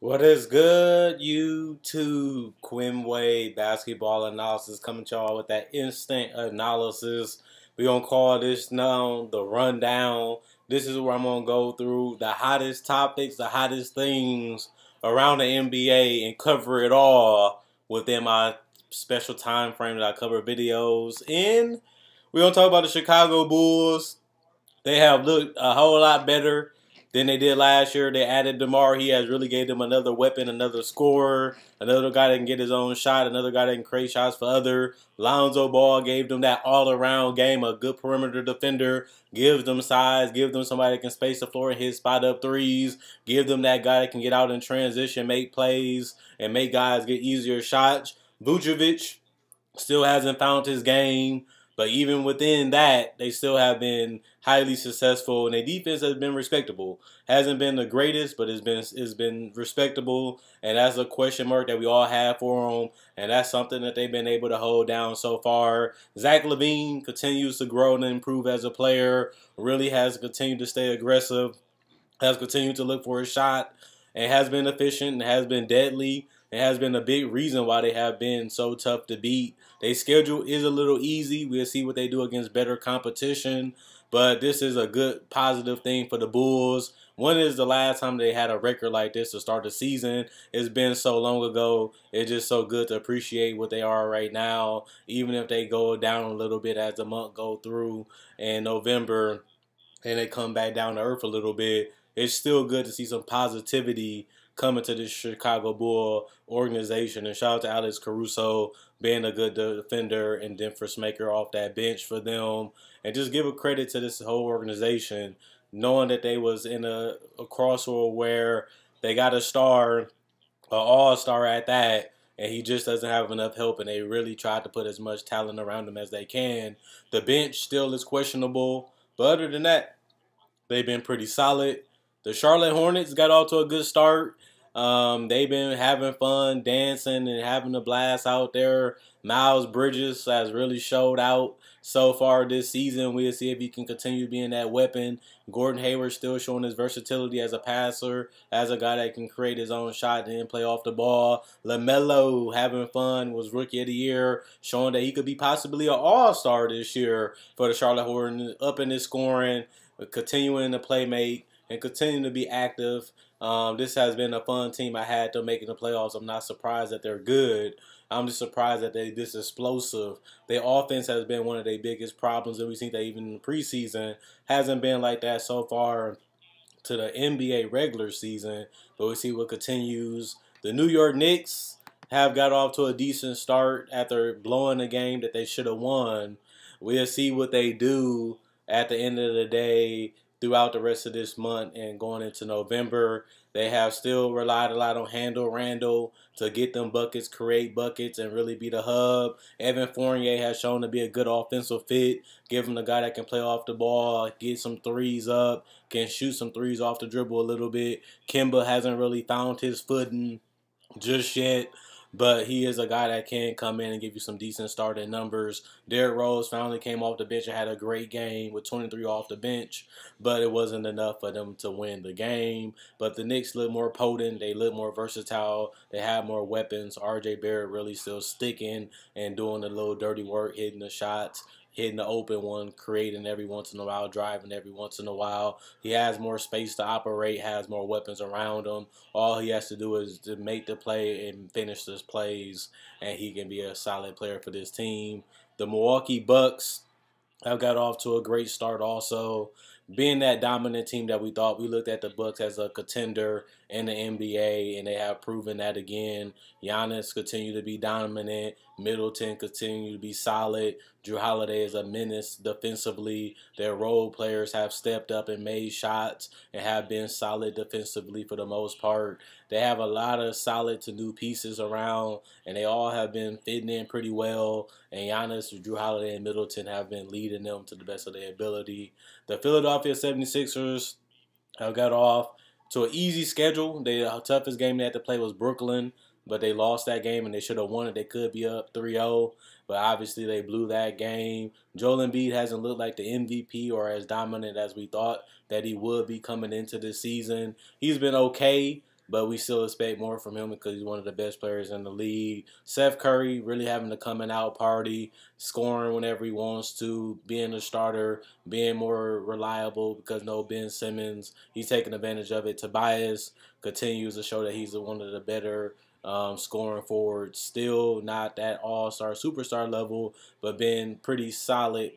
What is good, YouTube? Quinn Wade basketball analysis coming to y'all with that instant analysis. we going to call this now the rundown. This is where I'm going to go through the hottest topics, the hottest things around the NBA and cover it all within my special time frame that I cover videos in. We're going to talk about the Chicago Bulls. They have looked a whole lot better than they did last year. They added DeMar. He has really gave them another weapon, another scorer, another guy that can get his own shot, another guy that can create shots for other. Lonzo Ball gave them that all-around game, a good perimeter defender, gives them size, give them somebody that can space the floor and hit spot up threes, give them that guy that can get out in transition, make plays, and make guys get easier shots. Vucevic still hasn't found his game. But even within that, they still have been highly successful, and their defense has been respectable. Hasn't been the greatest, but it's been it's been respectable, and that's a question mark that we all have for them, and that's something that they've been able to hold down so far. Zach LaVine continues to grow and improve as a player. Really has continued to stay aggressive, has continued to look for a shot, and has been efficient and has been deadly. It has been a big reason why they have been so tough to beat. Their schedule is a little easy. We'll see what they do against better competition. But this is a good positive thing for the Bulls. When is the last time they had a record like this to start the season? It's been so long ago. It's just so good to appreciate what they are right now, even if they go down a little bit as the month go through in November and they come back down to earth a little bit. It's still good to see some positivity coming to this Chicago Bull organization. And shout out to Alex Caruso being a good defender and difference maker off that bench for them. And just give a credit to this whole organization, knowing that they was in a, a crossroad where they got a star, an all-star at that, and he just doesn't have enough help, and they really tried to put as much talent around him as they can. The bench still is questionable, but other than that, they've been pretty solid. The Charlotte Hornets got off to a good start. Um, they've been having fun, dancing, and having a blast out there. Miles Bridges has really showed out so far this season. We'll see if he can continue being that weapon. Gordon Hayward still showing his versatility as a passer, as a guy that can create his own shot and play off the ball. LaMelo having fun was rookie of the year, showing that he could be possibly an all-star this year for the Charlotte Hornets, up in his scoring, continuing to play make and continue to be active. Um, this has been a fun team I had to make in the playoffs. I'm not surprised that they're good. I'm just surprised that they this explosive. Their offense has been one of their biggest problems, and we think that even in the preseason hasn't been like that so far to the NBA regular season. But we see what continues. The New York Knicks have got off to a decent start after blowing a game that they should have won. We'll see what they do at the end of the day throughout the rest of this month and going into November. They have still relied a lot on Handle Randle to get them buckets, create buckets, and really be the hub. Evan Fournier has shown to be a good offensive fit. Give him the guy that can play off the ball, get some threes up, can shoot some threes off the dribble a little bit. Kemba hasn't really found his footing just yet but he is a guy that can come in and give you some decent starting numbers. Derrick Rose finally came off the bench and had a great game with 23 off the bench, but it wasn't enough for them to win the game. But the Knicks look more potent, they look more versatile, they have more weapons. RJ Barrett really still sticking and doing the little dirty work, hitting the shots hitting the open one, creating every once in a while, driving every once in a while. He has more space to operate, has more weapons around him. All he has to do is to make the play and finish his plays, and he can be a solid player for this team. The Milwaukee Bucks have got off to a great start also being that dominant team that we thought, we looked at the Bucks as a contender in the NBA, and they have proven that again. Giannis continue to be dominant. Middleton continue to be solid. Jrue Holiday is a menace defensively. Their role players have stepped up and made shots and have been solid defensively for the most part. They have a lot of solid to new pieces around, and they all have been fitting in pretty well. And Giannis, Jrue Holiday, and Middleton have been leading them to the best of their ability. The Philadelphia 76ers have got off to an easy schedule. The toughest game they had to play was Brooklyn, but they lost that game and they should have won it. They could be up 3 0, but obviously they blew that game. Joel Embiid hasn't looked like the MVP or as dominant as we thought that he would be coming into this season. He's been okay. but we still expect more from him because he's one of the best players in the league. Seth Curry really having the coming out party, scoring whenever he wants to, being a starter, being more reliable because no Ben Simmons. He's taking advantage of it. Tobias continues to show that he's one of the better um, scoring forward. Still not that all star, superstar level, but been pretty solid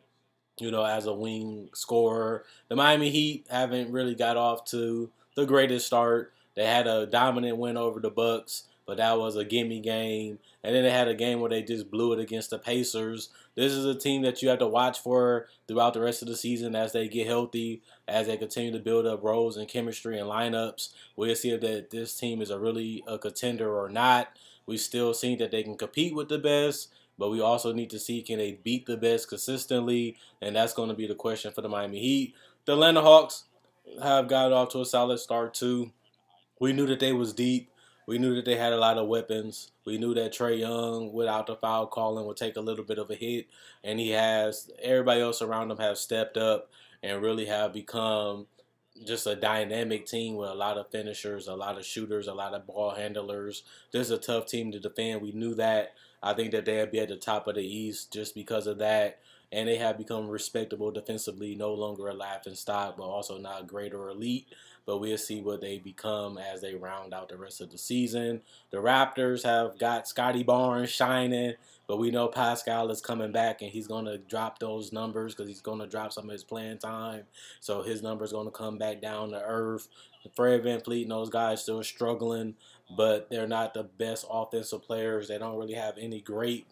you know, as a wing scorer. The Miami Heat haven't really got off to the greatest start. They had a dominant win over the Bucks, but that was a gimme game. And then they had a game where they just blew it against the Pacers. This is a team that you have to watch for throughout the rest of the season as they get healthy, as they continue to build up roles and chemistry and lineups. We'll see if that this team is a really a contender or not. We still see that they can compete with the best, but we also need to see can they beat the best consistently, and that's going to be the question for the Miami Heat. The Atlanta Hawks have got off to a solid start too. We knew that they was deep. We knew that they had a lot of weapons. We knew that Trae Young, without the foul calling, would take a little bit of a hit, and he has. Everybody else around him have stepped up and really have become just a dynamic team with a lot of finishers, a lot of shooters, a lot of ball handlers. This is a tough team to defend. We knew that. I think that they'll be at the top of the East just because of that. And they have become respectable defensively, no longer a laughing stock, but also not great or elite but we'll see what they become as they round out the rest of the season. The Raptors have got Scottie Barnes shining, but we know Pascal is coming back and he's going to drop those numbers because he's going to drop some of his playing time. So his numbers going to come back down to earth. Fred VanVleet and those guys still struggling, but they're not the best offensive players. They don't really have any great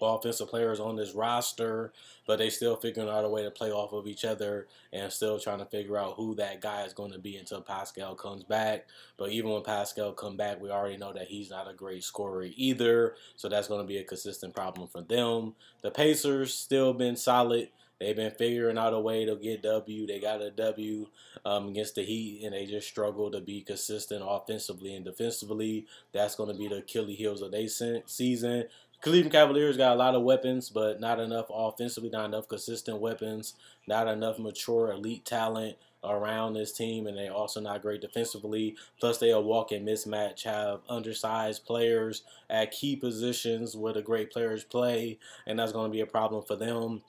offensive players on this roster, but they still figuring out a way to play off of each other and still trying to figure out who that guy is going to be until Pascal comes back. But even when Pascal come back, we already know that he's not a great scorer either, so that's going to be a consistent problem for them. The Pacers still been solid. They've been figuring out a way to get W. They got a W um, against the Heat, and they just struggle to be consistent offensively and defensively. That's going to be the Achilles heels of their season. Cleveland Cavaliers got a lot of weapons, but not enough offensively, not enough consistent weapons, not enough mature elite talent around this team, and they're also not great defensively. Plus, they are walking mismatch, have undersized players at key positions where the great players play, and that's going to be a problem for them.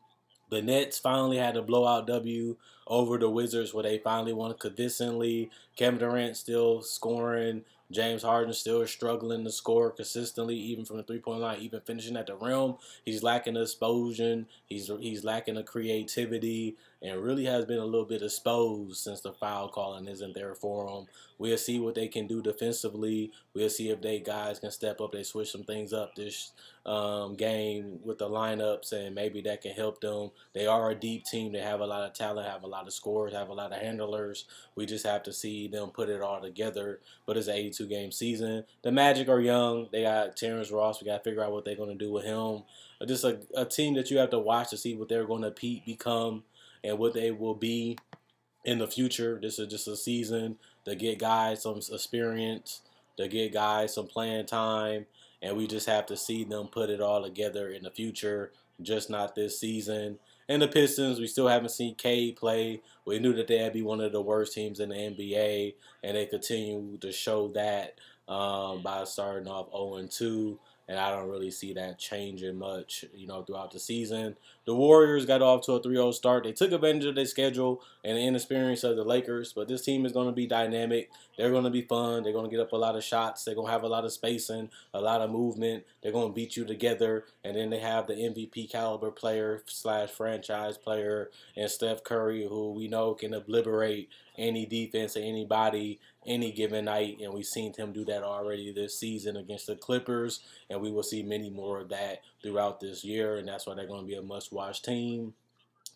The Nets finally had a blowout W over the Wizards where they finally won consistently. Kevin Durant still scoring James Harden still struggling to score consistently, even from the three point line, even finishing at the rim. He's lacking exposure. He's he's lacking the creativity, and really has been a little bit exposed since the foul calling isn't there for him. We'll see what they can do defensively. We'll see if they guys can step up. They switch some things up this um, game with the lineups, and maybe that can help them. They are a deep team. They have a lot of talent, have a lot of scores, have a lot of handlers. We just have to see them put it all together. But it's an 82 game season. The Magic are young. They got Terrence Ross. We got to figure out what they're going to do with him. Uh, just a, a team that you have to watch to see what they're going to become and what they will be in the future. This is just a season to get guys some experience, to get guys some playing time, and we just have to see them put it all together in the future, just not this season. And the Pistons, we still haven't seen K play. We knew that they'd be one of the worst teams in the NBA, and they continue to show that um, by starting off 0 2 and I don't really see that changing much, you know, throughout the season. The Warriors got off to a 3-0 start. They took advantage of their schedule and the inexperience of the Lakers, but this team is going to be dynamic. They're going to be fun. They're going to get up a lot of shots. They're going to have a lot of spacing, a lot of movement. They're going to beat you together, and then they have the MVP caliber player slash franchise player and Steph Curry, who we know can obliterate any defense or anybody any given night, and we've seen him do that already this season against the Clippers, and we will see many more of that throughout this year, and that's why they're going to be a must-watch team.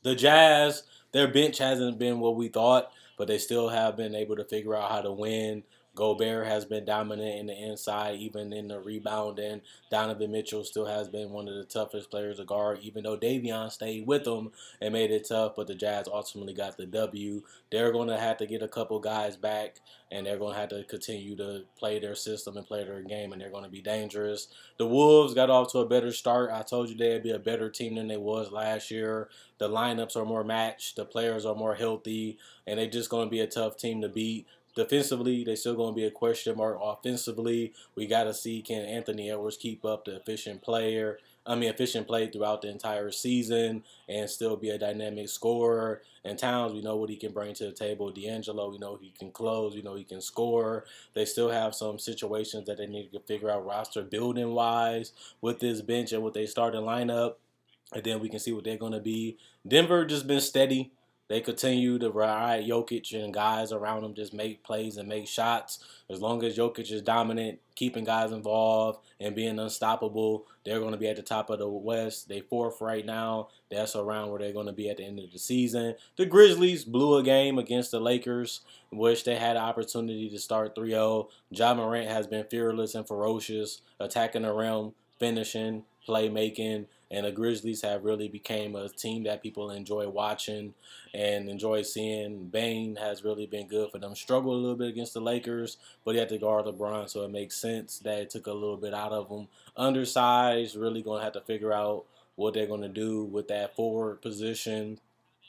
The Jazz, their bench hasn't been what we thought, but they still have been able to figure out how to win. Gobert has been dominant in the inside, even in the rebounding. Donovan Mitchell still has been one of the toughest players to guard, even though Davion stayed with them and made it tough. But the Jazz ultimately got the W. They're going to have to get a couple guys back, and they're going to have to continue to play their system and play their game, and they're going to be dangerous. The Wolves got off to a better start. I told you they'd be a better team than they was last year. The lineups are more matched, the players are more healthy, and they're just going to be a tough team to beat. Defensively, they still going to be a question mark. Offensively, we got to see can Anthony Edwards keep up the efficient player. I mean, efficient play throughout the entire season and still be a dynamic scorer. And Towns, we know what he can bring to the table. D'Angelo, we know he can close. We know he can score. They still have some situations that they need to figure out roster building wise with this bench and with their starting lineup. And then we can see what they're going to be. Denver just been steady. They continue to ride Jokic and guys around him just make plays and make shots. As long as Jokic is dominant, keeping guys involved and being unstoppable, they're going to be at the top of the West. They fourth right now. That's around where they're going to be at the end of the season. The Grizzlies blew a game against the Lakers, which they had an opportunity to start 3-0. Ja Morant has been fearless and ferocious, attacking the rim, finishing, playmaking and the Grizzlies have really became a team that people enjoy watching and enjoy seeing. Bane has really been good for them. Struggled a little bit against the Lakers, but he had to guard LeBron, so it makes sense that it took a little bit out of him. Undersized, really going to have to figure out what they're going to do with that forward position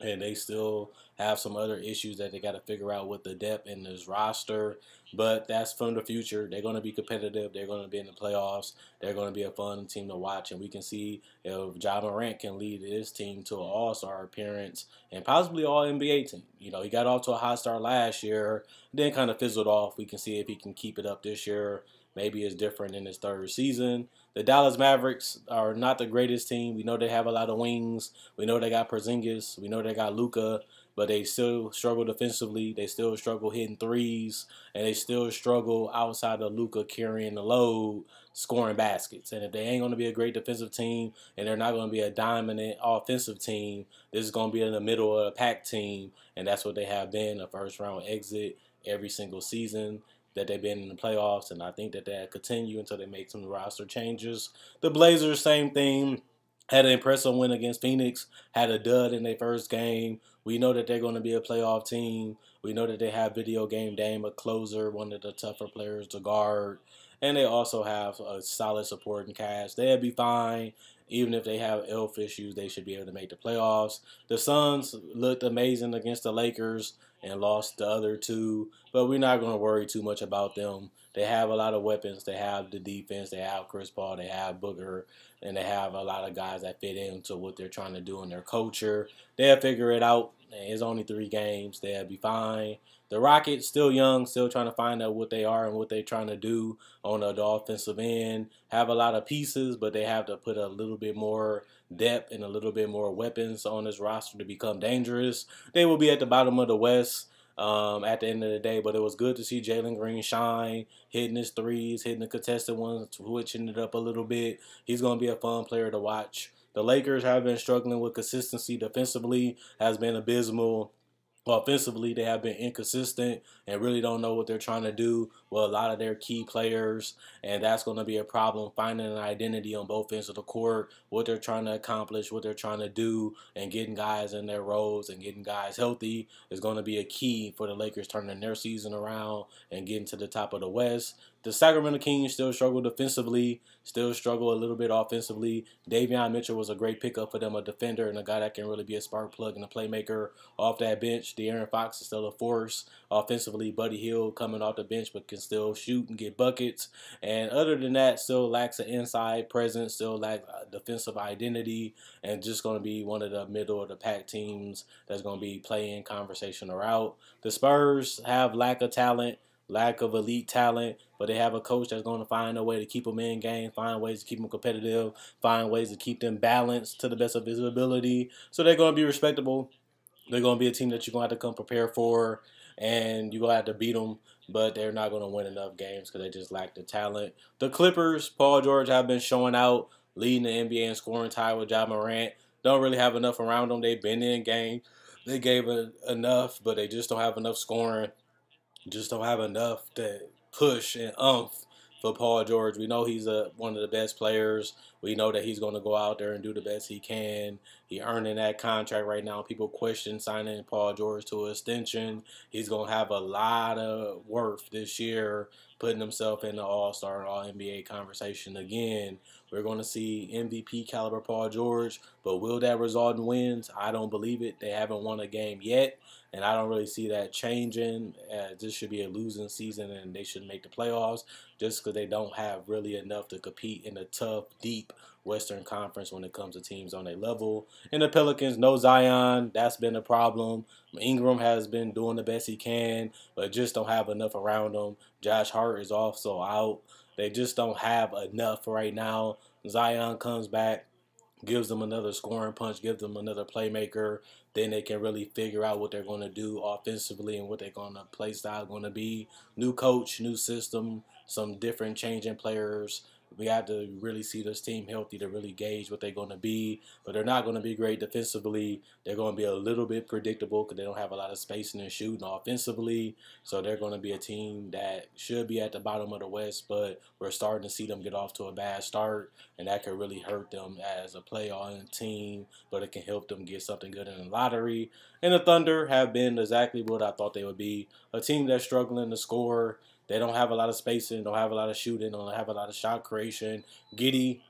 and they still have some other issues that they got to figure out with the depth in this roster. But that's from the future. They're going to be competitive. They're going to be in the playoffs. They're going to be a fun team to watch, and we can see if Ja Morant can lead his team to an All Star appearance and possibly All NBA team. You know, he got off to a hot start last year, then kind of fizzled off. We can see if he can keep it up this year. Maybe it's different in his third season. The Dallas Mavericks are not the greatest team. We know they have a lot of wings. We know they got Porzingis. We know they got Luka, but they still struggle defensively. They still struggle hitting threes, and they still struggle outside of Luka carrying the load, scoring baskets. And if they ain't going to be a great defensive team, and they're not going to be a dominant offensive team, this is going to be in the middle of a pack team, and that's what they have been a first round exit every single season that they've been in the playoffs, and I think that they'll continue until they make some roster changes. The Blazers, same thing. Had an impressive win against Phoenix. Had a dud in their first game. We know that they're going to be a playoff team. We know that they have video game Dame, a closer, one of the tougher players to guard. And they also have a solid supporting cast. They'll be fine. Even if they have elf issues, they should be able to make the playoffs. The Suns looked amazing against the Lakers and lost the other two, but we're not going to worry too much about them. They have a lot of weapons. They have the defense. They have Chris Paul. They have Booker, and they have a lot of guys that fit into what they're trying to do in their culture. They'll figure it out. It's only three games. They'll be fine. The Rockets still young, still trying to find out what they are and what they're trying to do on the offensive end. Have a lot of pieces, but they have to put a little bit more depth and a little bit more weapons on this roster to become dangerous. They will be at the bottom of the West um, at the end of the day. But it was good to see Jalen Green shine, hitting his threes, hitting the contested ones, switching it up a little bit. He's going to be a fun player to watch. The Lakers have been struggling with consistency defensively, has been abysmal. Offensively, they have been inconsistent and really don't know what they're trying to do with a lot of their key players, and that's going to be a problem finding an identity on both ends of the court, what they're trying to accomplish, what they're trying to do, and getting guys in their roles and getting guys healthy is going to be a key for the Lakers turning their season around and getting to the top of the West. The Sacramento Kings still struggle defensively, still struggle a little bit offensively. Davion Mitchell was a great pickup for them, a defender and a guy that can really be a spark plug and a playmaker off that bench. De'Aaron Fox is still a force offensively. Buddy Hield coming off the bench but can still shoot and get buckets. And other than that, still lacks an inside presence, still lacks defensive identity, and just going to be one of the middle of the pack teams that's going to be playing conversation or out. The Spurs have lack of talent lack of elite talent, but they have a coach that's going to find a way to keep them in game, find ways to keep them competitive, find ways to keep them balanced to the best of his ability. So they're going to be respectable. They're going to be a team that you're going to have to come prepare for, and you're going to have to beat them, but they're not going to win enough games because they just lack the talent. The Clippers, Paul George, have been showing out, leading the NBA in scoring tie with Ja Morant. Don't really have enough around them. They've been in game. They gave enough, but they just don't have enough scoring just don't have enough to push and umph for Paul George. We know he's a, one of the best players. We know that he's going to go out there and do the best he can. He earning that contract right now. People question signing Paul George to an extension. He's to have a lot of worth this year putting himself in the All Star and All NBA conversation again. We're to see MVP caliber Paul George, but will that result in wins? I don't believe it. They haven't won a game yet, and I don't really see that changing. Uh, this should be a losing season, and they should make the playoffs just because they don't have really enough to compete in a tough, deep Western Conference when it comes to teams on a level. And the Pelicans, no Zion. That's been a problem. Ingram has been doing the best he can, but just don't have enough around him. Josh Hart is also out. They just don't have enough right now. Zion comes back, gives them another scoring punch, gives them another playmaker. Then they can really figure out what they're going to do offensively and what they're going to play style going to be. New coach, new system, some different changing players. We have to really see this team healthy to really gauge what they're going to be. But they're not going to be great defensively. They're going to be a little bit predictable because they don't have a lot of spacing and shooting offensively. So they're going to be a team that should be at the bottom of the West, but we're starting to see them get off to a bad start, and that could really hurt them as a playoff team. But it can help them get something good in the lottery. And the Thunder have been exactly what I thought they would be a team that's struggling to score they don't have a lot of spacing, don't have a lot of shooting, don't have a lot of shot creation. Giddey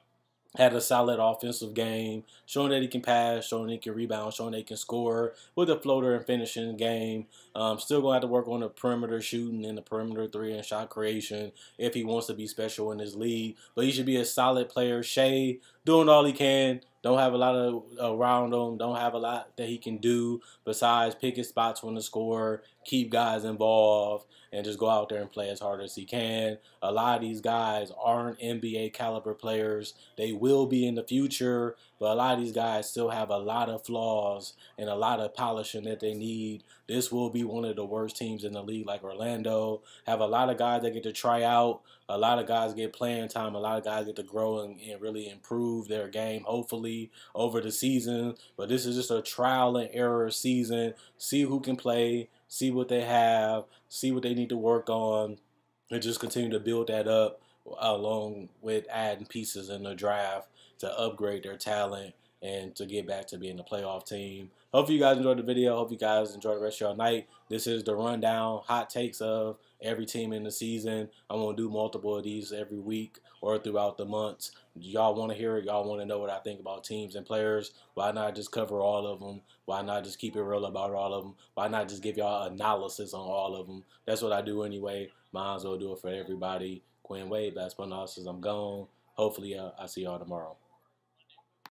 had a solid offensive game, showing that he can pass, showing he can rebound, showing he can score with a floater and finishing game. Um, still going to have to work on the perimeter shooting and the perimeter three and shot creation if he wants to be special in his league. But he should be a solid player. Shai doing all he can. Don't have a lot of around him. Don't have a lot that he can do besides pick his spots when to score, keep guys involved, and just go out there and play as hard as he can. A lot of these guys aren't NBA caliber players. They will be in the future, but a lot of these guys still have a lot of flaws and a lot of polishing that they need. This will be one of the worst teams in the league, like Orlando. Have a lot of guys that get to try out. A lot of guys get playing time. A lot of guys get to grow and, and really improve their game, hopefully, over the season. But this is just a trial and error season. See who can play, see what they have, see what they need to work on, and just continue to build that up along with adding pieces in the draft to upgrade their talent and to get back to being a playoff team. Hope you guys enjoyed the video. Hope you guys enjoy the rest of your night. This is the rundown, hot takes of every team in the season. I'm going to do multiple of these every week or throughout the months. Y'all want to hear it? Y'all want to know what I think about teams and players? Why not just cover all of them? Why not just keep it real about all of them? Why not just give y'all analysis on all of them? That's what I do anyway. Might as well do it for everybody. Quinn Wade, Basketball Analysis. I'm gone. Hopefully, uh, I see y'all tomorrow.